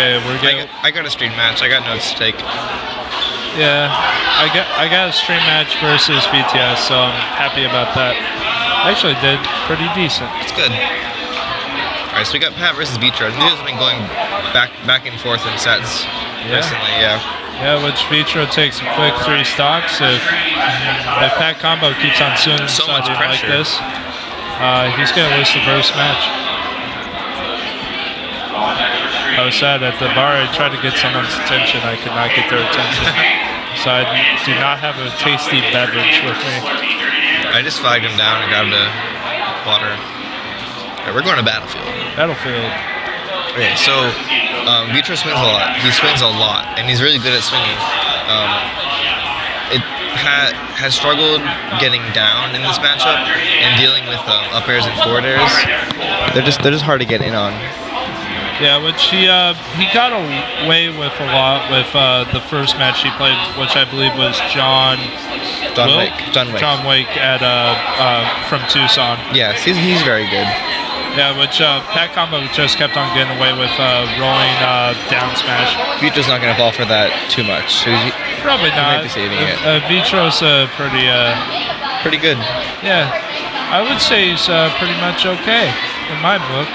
okay. We're I getting. got, I got a stream match. I got notes to take. Yeah, I got I got a stream match versus VTS, so I'm happy about that. I Actually, did pretty decent. It's good. All right, so we got Pat versus Vitro. These have been going back back and forth in sets Yeah. recently. Yeah. Yeah, which Vitro takes a quick three stocks. If if Pat Combo keeps on soon So much like this, uh, he's gonna lose the first match. I was sad at the bar. I tried to get someone's attention. I could not get their attention. so I do not have a tasty beverage with me. I just flagged him down and grabbed a water. Right, we're going to Battlefield. Battlefield. Okay, so um, Vitro swings a lot. He swings a lot, and he's really good at swinging. Um, it ha- has struggled getting down in this matchup and dealing with um, up airs and forward airs. They're just they're just hard to get in on. Yeah, which he uh, he got away with a lot with uh, the first match he played, which I believe was John John Wilk? Wake. John Wake. John Wake at uh, uh, from Tucson. Yes, he's, he's very good. Yeah, which uh, Pat Combo just kept on getting away with uh, rolling uh, down smash. Vitro's not going to fall for that too much. So he- Probably might not. be saving it. Uh, Vitro's uh, pretty. Uh, pretty good. yeah, I would say he's uh, pretty much okay in my book.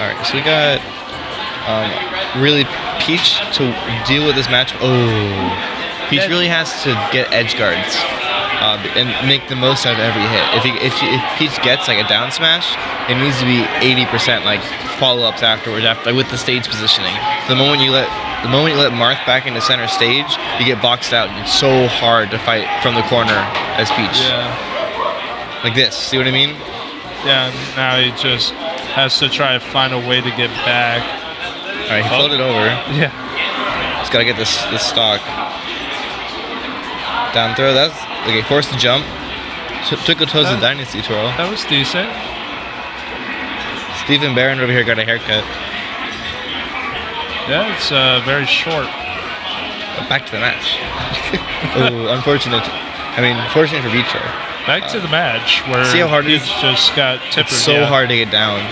All right, so we got um, really Peach to deal with this match. Oh, Peach really has to get edge guards uh, and make the most out of every hit. If he, if, if Peach gets like a down smash, it needs to be 80% like follow ups afterwards, after like, with the stage positioning. The moment you let the moment you let Marth back into center stage, you get boxed out. It's so hard to fight from the corner as Peach. Yeah, Like this. See what I mean? yeah. Now he just has to try to find a way to get back. All right, he Oh. floated over. Yeah. He's got to get this this stock. Down throw. That's okay. Forced to jump. Took a toes of That- dynasty twirl. That was decent. Stephen Barron over here got a haircut. Yeah, it's uh, very short. But back to the match. oh, unfortunate. I mean, fortunate for Vitro. Back to the match where See how hard it just got tippered. It's so yeah. hard to get down.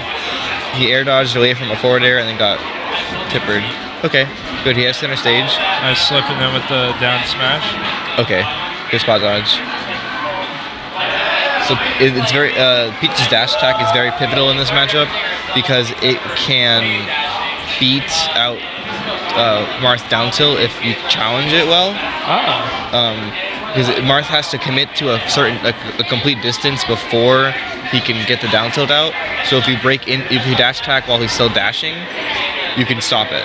He air dodged away from a forward air and then got tippered. Okay, good. He has center stage. Nice slipping in with the down smash. Okay, good spot dodge. So it, it's very uh, Peach's dash attack is very pivotal in this matchup because it can beat out uh, Marth down tilt if you challenge it well. Ah, Because Marth has to commit to a certain a, a complete distance before he can get the down tilt out. So if you break in, if you dash attack while he's still dashing, you can stop it.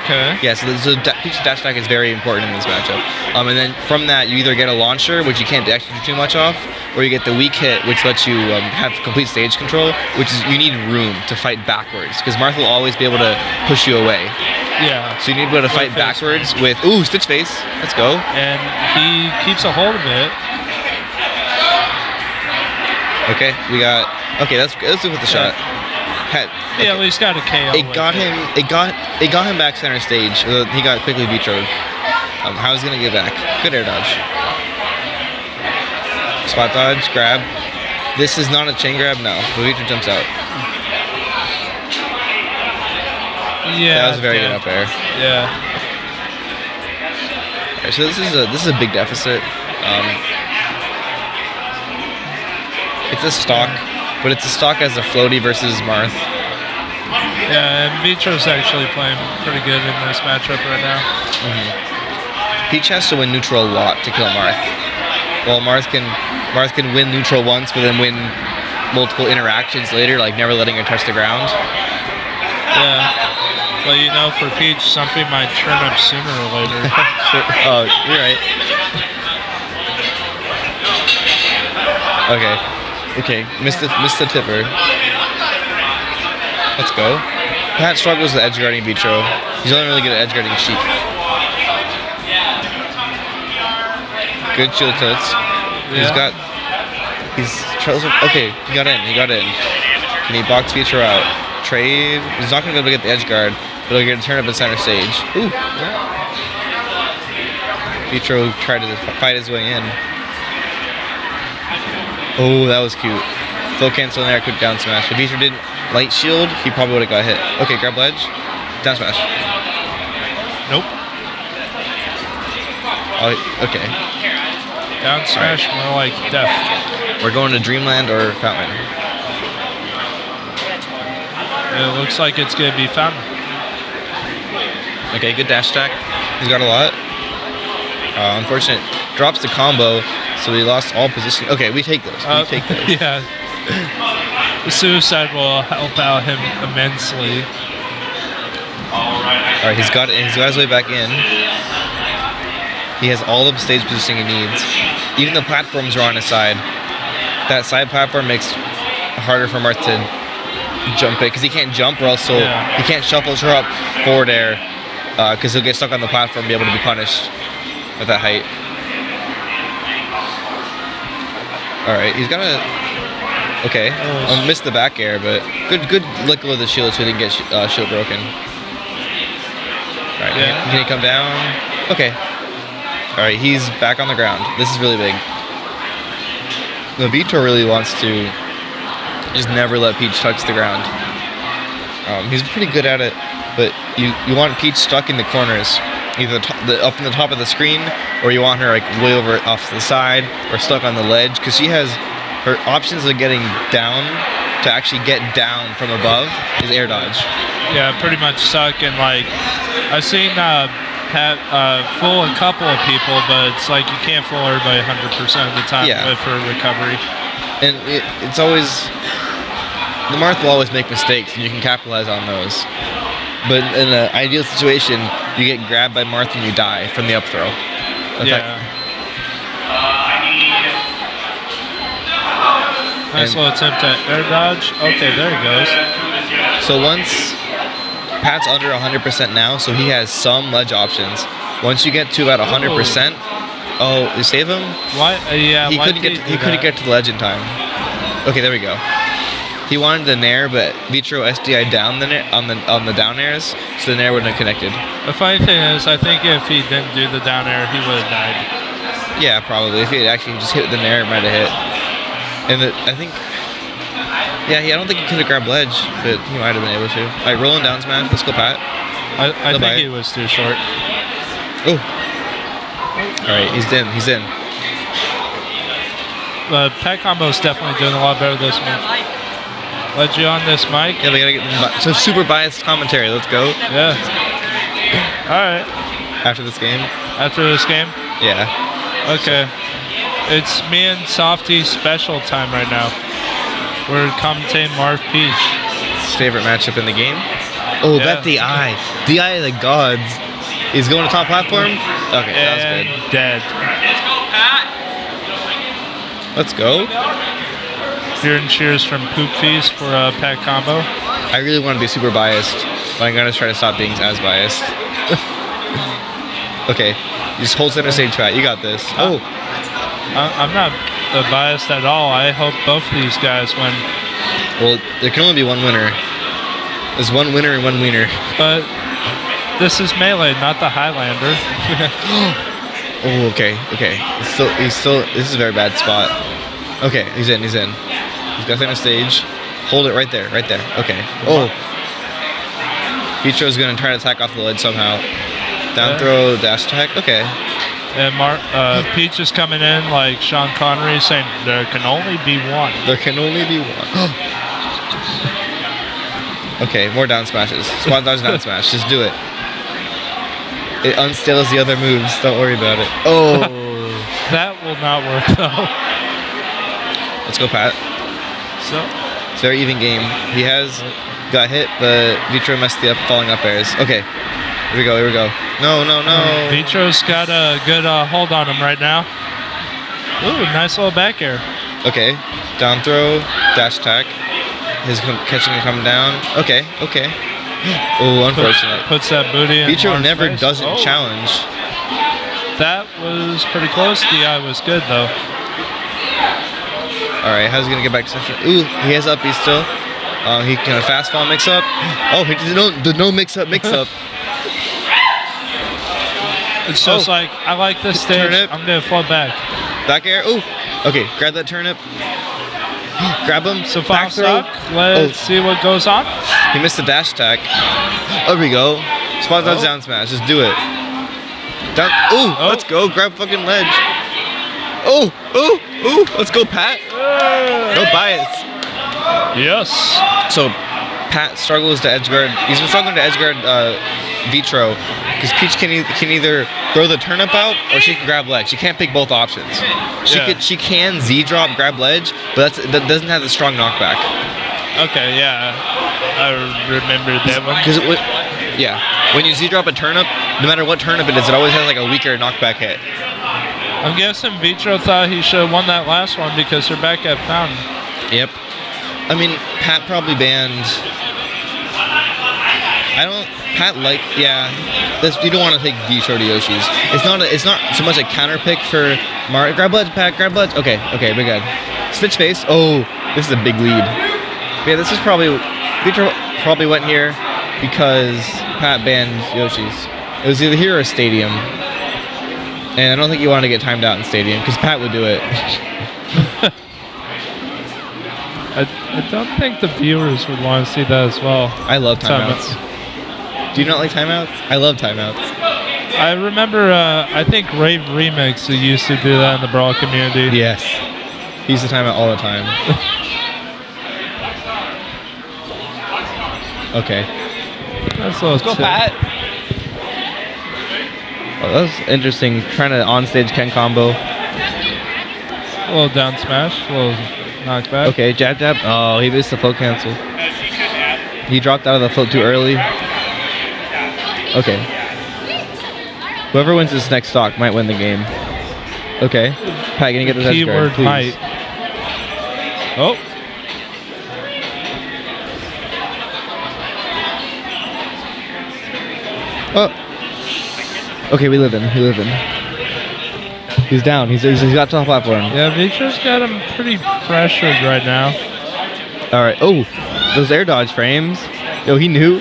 okay. Yeah, so, the, so da- dash attack is very important in this matchup. Um, and then from that, you either get a launcher, which you can't actually do too much off, or you get the weak hit, which lets you um, have complete stage control, which is you need room to fight backwards, because Marth will always be able to push you away. Yeah. So you need to be able to fight backwards with, ooh, Stitch Face, let's go. And he keeps a hold of it. Okay, we got, okay, let's, let's do with the shot. Had, He at least got a KO. it got him, it got, it got him back center stage. Uh, He got quickly vetroed. Um, how is he gonna get back? Good air dodge. Spot dodge, grab. This is not a chain grab, no. Vitro jumps out. Yeah. that was very damn. good up air. Yeah. Alright, so this is a this is a big deficit. Um, it's a stock, but it's a stock as a floaty versus Marth. Yeah, and Vitro's actually playing pretty good in this matchup right now. Peach has to win neutral a lot to kill Marth. Well, Marth can Marth can win neutral once, but then win multiple interactions later, like never letting her touch the ground. Yeah. Well, you know, for Peach, something might turn up sooner or later. Sure. Oh, you're right. Okay. Okay. Missed the missed the tipper. Let's go. Pat struggles with edge guarding Vitro. He's only really good at edge guarding Sheik. Good shield. He's Yeah. got. He's okay. He got in. He got in. Can he box Vitro out? Trade. He's not gonna be able to get the edge guard, but he'll get a turn up in center stage. Ooh. Vitro tried to fight his way in. Oh, that was cute. Full cancel in there, quick down smash. But Vitro didn't light shield, he probably would have got hit. Okay, grab ledge. Down smash. Nope. Oh, okay. Down smash, more like death. We're going to Dreamland or Fountain. It looks like it's gonna be fountain. Okay, good dash attack. He's got a lot. Uh, unfortunate. Drops the combo, so we lost all position. Okay, we take those. We Uh, take those. yeah. The suicide will help out him immensely. All right, he's got it. He's got his way back in. He has all the stage positioning he needs. Even the platforms are on his side. That side platform makes it harder for Marth to jump it because he can't jump or else Yeah. he can't shuffle her up forward air because he'll get stuck on the platform and be able to be punished at that height. Alright, he's gonna... okay. Oh, Um, missed the back air, but good good lick with the shield so he didn't get sh- uh, shield broken. All right, Yeah. can he come down? Okay. All right, he's back on the ground. This is really big. The Vitro really wants to just never let Peach touch the ground. Um, he's pretty good at it, but you, you want Peach stuck in the corners, either the, top, the up in the top of the screen, or you want her like way over off to the side, or stuck on the ledge, because she has her options of getting down to actually get down from above is air dodge. Yeah, pretty much suck and like I've seen uh, Pat uh, fool a couple of people, but it's like you can't fool everybody 100% of the time Yeah. with her recovery. and it, it's always the Marth will always make mistakes, and you can capitalize on those. But in an ideal situation, you get grabbed by Marth and you die from the up throw. That's yeah. Nice little attempt at air dodge. Okay, there he goes. so once Pat's under 100% now, so he has some ledge options. Once you get to about 100%, oh, you save him? Why? Uh, yeah, he couldn't get to, do he couldn't get to the ledge in time. Okay, there we go. He wanted the nair, but Vitro SDI down the nair, on the on the down airs, so the nair wouldn't have connected. The funny thing is, I think if he didn't do the down air, he would have died. Yeah, probably. If he had actually just hit the nair, it might have hit. And the, I think, yeah, he, I don't think he could have grabbed ledge, but he might have been able to. All right, rolling down smash. Let's go, Pat. I, I think he was too short. Oh. All right, he's in. He's in. The Pat Combo is definitely doing a lot better this one. Let you on this mic. Yeah, we gotta get the, so super biased commentary. Let's go Yeah. All right. after this game. After this game. Yeah. Okay. It's me and Softy special time right now. We're commentating Marth Peach. His favorite matchup in the game. Oh, Yeah. bet the eye. The eye of the gods. He's going to top platform. Okay, that was good. dead. Let's go, Pat. Let's go. Hearing cheers from Poop Feast for a Pat Combo. I really want to be super biased, but I'm gonna try to stop being as biased. okay, just hold center stage try. You got this. Oh, I- I'm not uh, biased at all. I hope both of these guys win. well, there can only be one winner. There's one winner and one wiener. But this is Melee, not the Highlander. Oh, okay, okay. He's still, he's still. This is a very bad spot. Okay, he's in. He's in. He's got center stage. Hold it right there, right there. Okay. Oh. Vitro's gonna try to attack off the ledge somehow. Down Yeah. throw, dash attack. Okay. and Mark, uh, Peach is coming in like Sean Connery saying, there can only be one. There can only be one. okay, more down smashes. Squad dodge down smash. Just do it. It unstales the other moves. Don't worry about it. Oh. That will not work though. Let's go, Pat. So, It's a very even game. He has got hit, but Vitro messed the up falling up airs. Okay. Here we go, here we go. No, no, no. Vitro's got a good uh, hold on him right now. Ooh, nice little back air. Okay. Down throw, dash attack. His catching and coming down. Okay, okay. Oh, Puts, unfortunate. puts that booty in. Vitro never doesn't Oh, challenge. That was pretty close. DI was good though. All right, how's he gonna get back to center? Ooh, he has up. He's still. Uh, he can a fast fall mix up. Oh, he did no the no mix up mix up. It's just Oh. like I like this stage. Turnip. I'm gonna fall back. Back air. Ooh. Okay, grab that turnip. Grab him. So back throw. Duck, let's Oh. see what goes on. He missed the dash attack. There we go. Spot Oh. down smash. Just do it. Down. Ooh, Oh. let's go. Grab fucking ledge. Oh, oh, oh. Let's go, Pat. No bias. Yes. So Pat struggles to edge guard. He's been struggling to edge guard uh, Vitro because Peach can, e- can either throw the turnip out or she can grab ledge. She can't pick both options. She Yeah. could she can Z drop grab ledge, but that's, that doesn't have the strong knockback. Okay, yeah. I remember that one. Because yeah, when you Z drop a turnip, no matter what turnip it is, it always has like a weaker knockback hit. I'm guessing Vitro thought he should have won that last one because her back got found. Yep. I mean, Pat probably banned. I don't. Pat like yeah. This you don't want to take Vitro to Yoshi's. It's not. A, it's not so much a counter pick for Mario. Grab ledge, Pat. Grab ledge. Okay. Okay. We're good. Stitch face. Oh, this is a big lead. Yeah, this is probably Vitro probably went here because Pat banned Yoshi's. It was either here or Stadium. And I don't think you want to get timed out in Stadium because Pat would do it. I, I don't think the viewers would want to see that as well. I love Timeouts. timeouts. Do you not like timeouts? I love timeouts. I remember, uh, I think Rave Remix who used to do that in the Brawl community. Yes. He used to timeout all the time. okay. That's a little tip. Oh, that was interesting. Trying to onstage Ken combo. A little down smash, a little knockback. Okay, jab jab. Oh, he missed the float cancel. He dropped out of the float too early. Okay. Whoever wins this next stock might win the game. Okay. Pat, can you get this edge Keyword guard, might. Oh, Oh. Okay, we live in. We live in. He's down. He's, he's, he's got top platform. yeah, Vitro's got him pretty pressured right now. All right. Oh, those air dodge frames. Yo, he knew.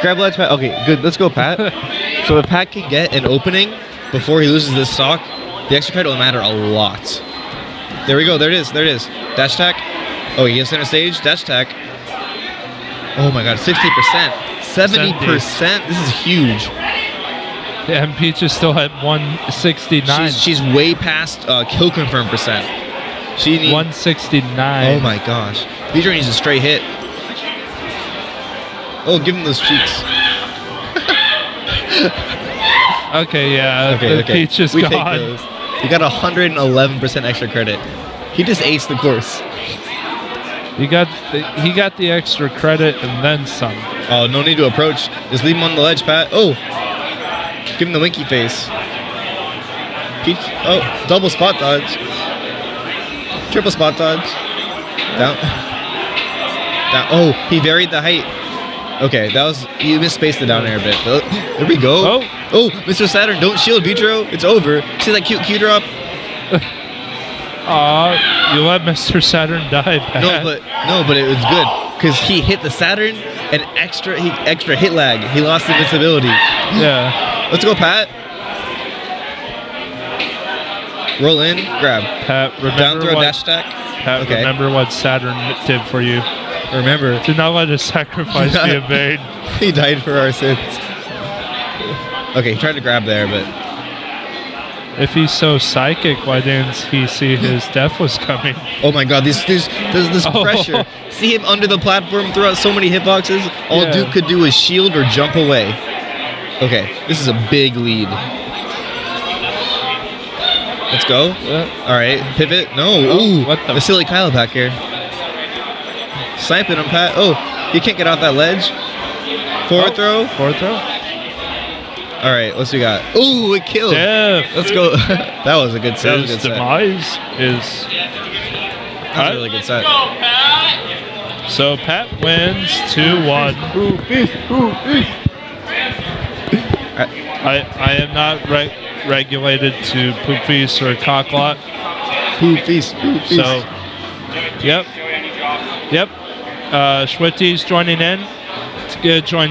Grab ledge, Pat. Okay, good. Let's go, Pat. so if Pat can get an opening before he loses this stock, the extra credit will matter a lot. There we go. There it is. There it is. Dash attack. Oh, he has center stage. Dash attack. Oh my God, 60%. 70%. This is huge. Yeah, and Peach is still at 169. She's, she's way past uh, kill confirm percent. She needs. 169. Oh my gosh. Vitro needs a straight hit. Oh, give him those cheeks. Okay, yeah. Okay, okay. Peach is we take those. You got 111% extra credit. He just aced the course. He got the, he got the extra credit and then some. Oh, no need to approach. Just leave him on the ledge, Pat. Oh, give him the winky face. Peach. Oh, double spot dodge. Triple spot dodge. Down. Down. Oh, he varied the height. Okay, that was you misspaced the down air a bit. There we go. Oh. oh, Mr. Saturn, don't shield Vitro. It's over. See that cute Q drop? Aw, you let Mr. Saturn die, Pat. No, but no, but it was good because he hit the Saturn and extra he extra hit lag. He lost invincibility. yeah, Let's go, Pat. Roll in, grab. Pat. Down Remember throw what dash attack. Pat. okay. Remember what Saturn did for you. Remember, Do not let his sacrifice be in vain. he died for our sins. Okay, he tried to grab there, but If he's so psychic, why didn't he see his death was coming? oh my god, this this this, this Oh. pressure. See him under the platform, throw out so many hitboxes. All Yeah. Duke could do is shield or jump away. Okay, this is a big lead. Let's go. Uh, All right, pivot. No, Oh, ooh, what the- the silly Kyle back here. Sniping him, Pat. Oh, you can't get off that ledge. Forward oh, throw. Forward throw. All right, what's we got? Ooh, it killed. Death. Let's go. that was a good set. That was a good set. demise is. That was a really good set. So Pat wins 2 1. I, I am not re- regulated to poopies or cocklot. Poo feast, poo feast. So, yep. Yep. Uh, Schwitty's joining in. It's good. Join